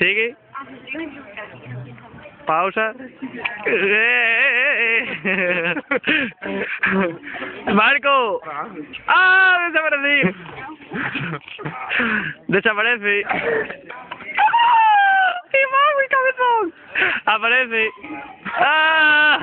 Sigue. Pausa. Marco. ¡Ah! Desaparecí. Desaparece. ¡Ah! ¡Y mi cabezón! Aparece. ¡Ah!